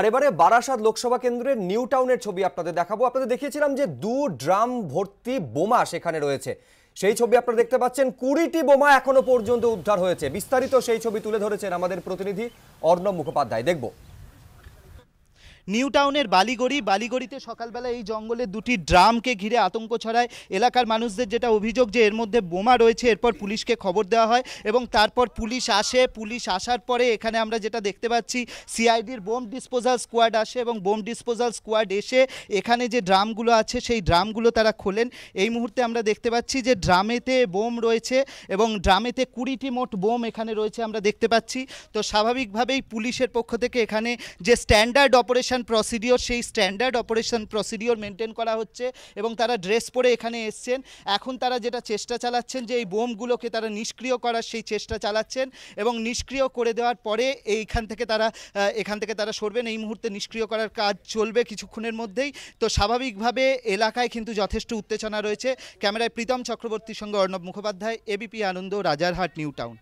আর এবারে বারাসাত লোকসভা কেন্দ্রের নিউ টাউনের ছবি আপনাদের দেখাবো। আপনাদের দেখিয়েছিলাম যে দু ড্রাম ভর্তি বোমা সেখানে রয়েছে। সেই ছবি আপনারা দেখতে পাচ্ছেন। কুড়িটি বোমা এখনও পর্যন্ত উদ্ধার হয়েছে। বিস্তারিত সেই ছবি তুলে ধরেছেন আমাদের প্রতিনিধি অর্ণব মুখোপাধ্যায়। দেখব। নিউ টাউনের বালিগড়ি, বালিগড়িতে সকালবেলা এই জঙ্গলে দুটি ড্রামকে ঘিরে আতঙ্ক ছড়ায়। এলাকার মানুষদের যেটা অভিযোগ যে এর মধ্যে বোমা রয়েছে, এরপর পুলিশকে খবর দেওয়া হয় এবং তারপর পুলিশ আসে। পুলিশ আসার পরে এখানে আমরা যেটা দেখতে পাচ্ছি, সিআইডির বোম ডিসপোজাল স্কোয়াড আসে এবং বোম ডিসপোজাল স্কোয়াড এসে এখানে যে ড্রামগুলো আছে, সেই ড্রামগুলো তারা খোলেন। এই মুহূর্তে আমরা দেখতে পাচ্ছি যে ড্রামেতে বোম রয়েছে এবং ড্রামেতে কুড়িটি মোট বোম এখানে রয়েছে, আমরা দেখতে পাচ্ছি। তো স্বাভাবিকভাবেই পুলিশের পক্ষ থেকে এখানে যে স্ট্যান্ডার্ড অপারেশন প্রসিডিওর সেই স্ট্যান্ডার্ড অপারেশন প্রসিডিওর মেনটেন করা হচ্ছে এবং তারা ড্রেস পরে এখানে এসছেন। এখন তারা যেটা চেষ্টা চালাচ্ছেন যে এই বোমগুলোকে তারা নিষ্ক্রিয় করার সেই চেষ্টা চালাচ্ছেন এবং নিষ্ক্রিয় করে দেওয়ার পরে এইখান থেকে তারা এখান থেকে তারা সরবেন। এই মুহূর্তে নিষ্ক্রিয় করার কাজ চলবে কিছুক্ষণের মধ্যেই। তো স্বাভাবিকভাবে এলাকায় কিন্তু যথেষ্ট উত্তেজনা রয়েছে। ক্যামেরায় প্রীতম চক্রবর্তীর সঙ্গে Arnab Mukhopadhyay, ABP Ananda, Rajarhat, new town.